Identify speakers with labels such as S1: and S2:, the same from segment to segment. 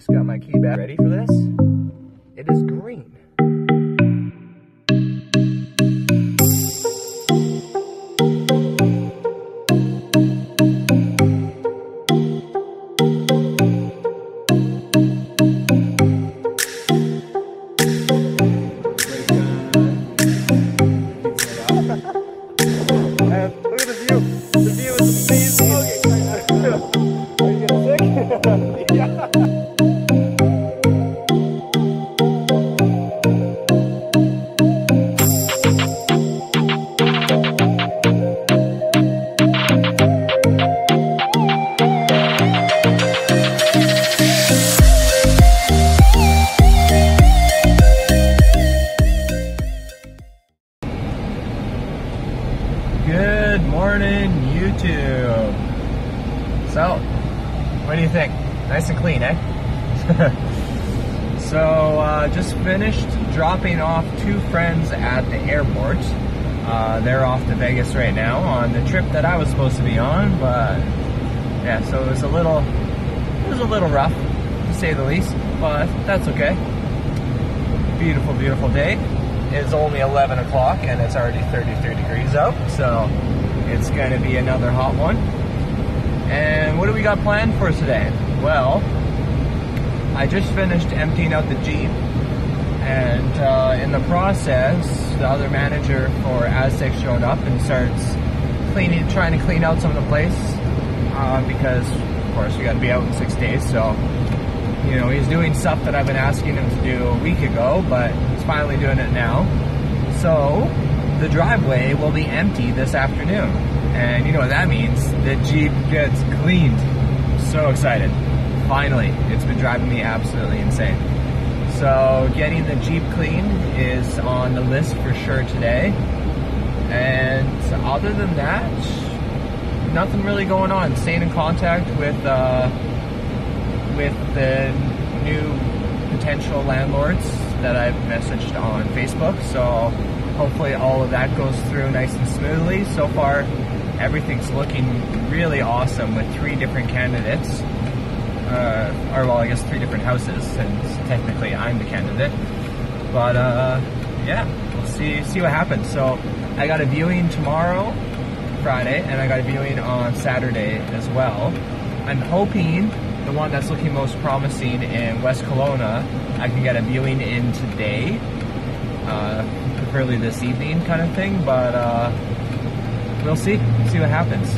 S1: just got my key back. Ready for this? It is green. Good morning, YouTube. So, what do you think? Nice and clean, eh? so, uh, just finished dropping off two friends at the airport. Uh, they're off to Vegas right now on the trip that I was supposed to be on, but yeah, so it was a little, it was a little rough, to say the least, but that's okay. Beautiful, beautiful day. It's only 11 o'clock and it's already 33 degrees out, so it's going to be another hot one. And what do we got planned for today? Well, I just finished emptying out the Jeep, and uh, in the process, the other manager for Aztec showed up and starts cleaning, trying to clean out some of the place uh, because, of course, we got to be out in six days. So, you know, he's doing stuff that I've been asking him to do a week ago, but he's finally doing it now. So, the driveway will be empty this afternoon. And you know what that means? The Jeep gets cleaned. So excited. Finally. It's been driving me absolutely insane. So, getting the Jeep clean is on the list for sure today. And other than that, nothing really going on. Staying in contact with uh, with the new potential landlords that I've messaged on Facebook. So hopefully all of that goes through nice and smoothly. So far, everything's looking really awesome with three different candidates. Uh, or well, I guess three different houses, and technically I'm the candidate. But uh, yeah, we'll see see what happens. So I got a viewing tomorrow, Friday, and I got a viewing on Saturday as well. I'm hoping the one that's looking most promising in West Kelowna, I can get a viewing in today, uh, preferably this evening kind of thing, but uh, we'll see, see what happens.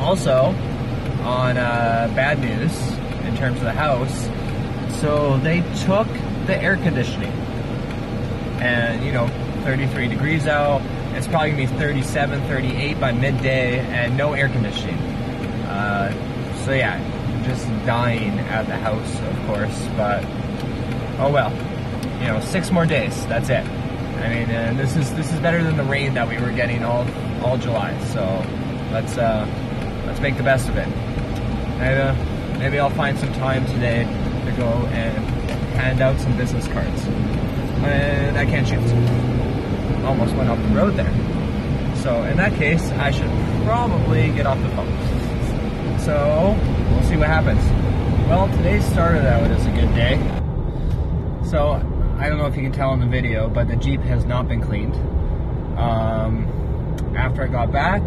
S1: Also, on uh, bad news in terms of the house, so they took the air conditioning, and you know, 33 degrees out, it's probably gonna be 37, 38 by midday, and no air conditioning. Uh, so yeah, just dying at the house, of course. But oh well, you know, six more days. That's it. I mean, uh, this is this is better than the rain that we were getting all all July. So let's uh, let's make the best of it. And, uh, maybe I'll find some time today to go and hand out some business cards. And I can't shoot. Almost went off the road there. So in that case, I should probably get off the phone. So we'll see what happens. Well, today started out as a good day. So I don't know if you can tell in the video, but the Jeep has not been cleaned. Um, after I got back,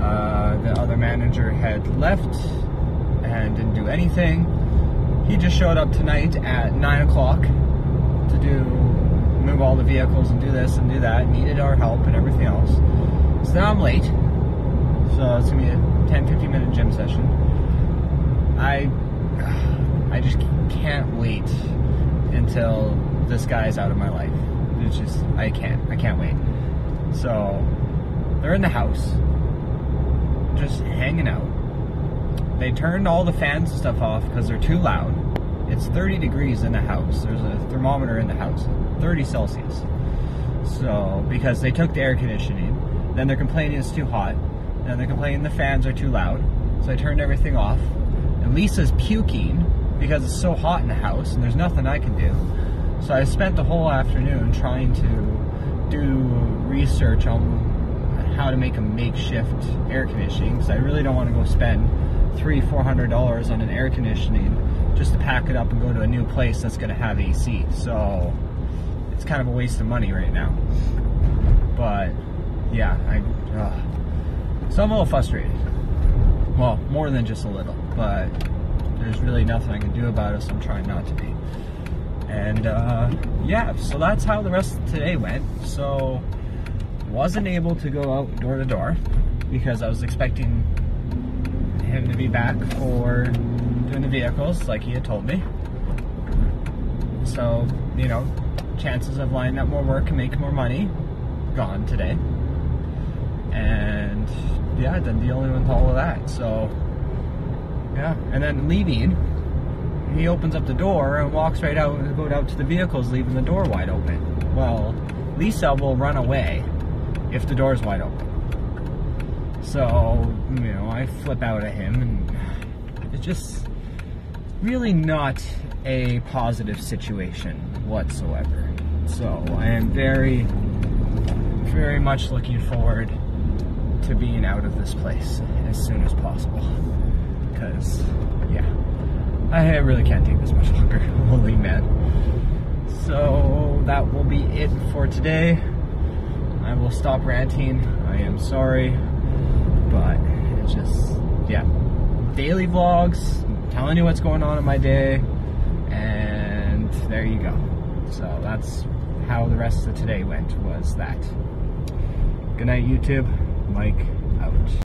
S1: uh, the other manager had left and didn't do anything. He just showed up tonight at nine o'clock to do move all the vehicles and do this and do that. Needed our help and everything else. So now I'm late. So it's gonna be a 10, 15 minute gym session. I I just can't wait until this guy's out of my life. It's just I can't. I can't wait. So they're in the house, just hanging out. They turned all the fans and stuff off because they're too loud. It's 30 degrees in the house. There's a thermometer in the house, 30 Celsius. So because they took the air conditioning, then they're complaining it's too hot, then they're complaining the fans are too loud. So I turned everything off. And Lisa's puking because it's so hot in the house and there's nothing I can do. So I spent the whole afternoon trying to do research on how to make a makeshift air conditioning because I really don't want to go spend three, four hundred dollars on an air conditioning just to pack it up and go to a new place that's gonna have AC. So it's kind of a waste of money right now. But yeah, I. Uh, so I'm a little frustrated. Well, more than just a little, but there's really nothing I can do about it, so I'm trying not to be. And uh, yeah, so that's how the rest of today went. So wasn't able to go out door to door because I was expecting him to be back for doing the vehicles like he had told me. So, you know, chances of lining up more work and making more money gone today. And yeah, then one with all of that. So yeah, and then leaving, he opens up the door and walks right out and go out to the vehicles, leaving the door wide open. Well, Lisa will run away if the door is wide open. So, you know, I flip out at him and it's just really not a positive situation whatsoever. So I am very, very much looking forward to being out of this place as soon as possible. Because, yeah, I really can't take this much longer. Holy man. So that will be it for today. I will stop ranting. I am sorry. But it's just, yeah. Daily vlogs, telling you what's going on in my day. And there you go. So that's how the rest of today went, was that. Good night, YouTube. Mike out.